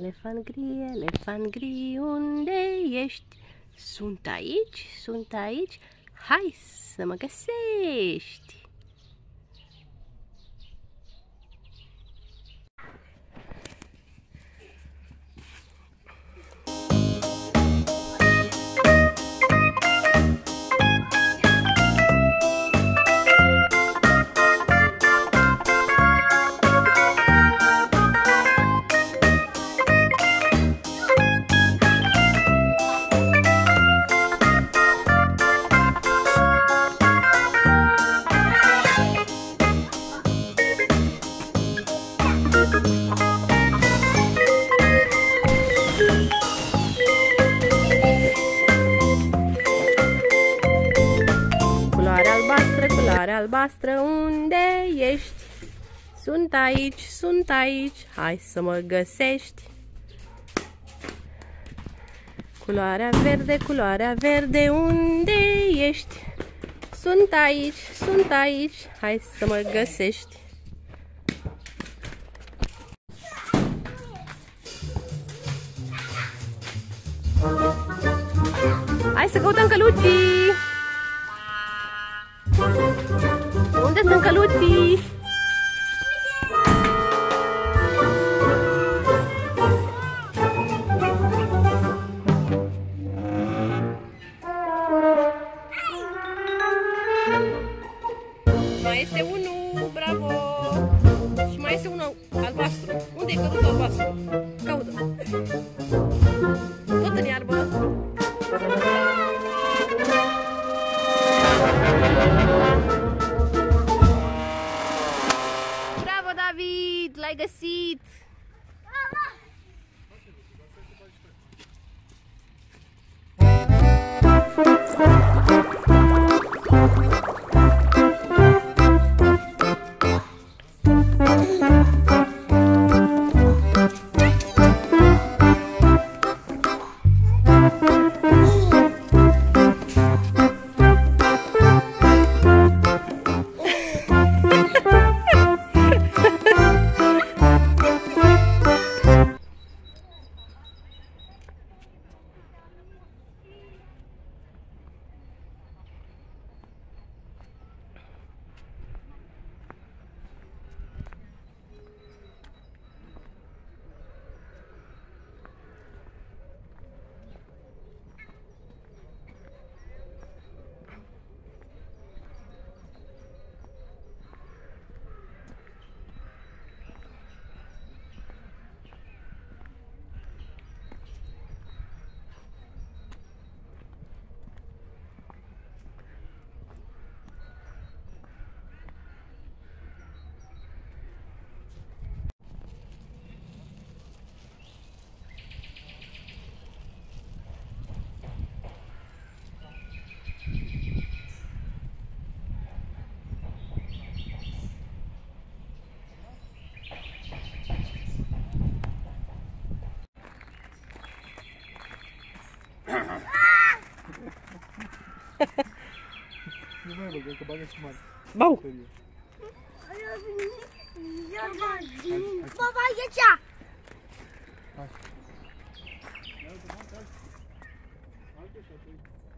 Elefant gri, elefant gri, unde ești? Sunt aici, sunt aici, hai să mă găsești! Culoare albastră, unde ești? Sunt aici, sunt aici, hai să mă găsești. Culoarea verde, culoarea verde, unde ești? Sunt aici, sunt aici, hai să mă găsești. Hai să căutăm căluții! Unde sunt căluții? рыбы, как кабанец мать. Бау! Баба, я ча! Thank you.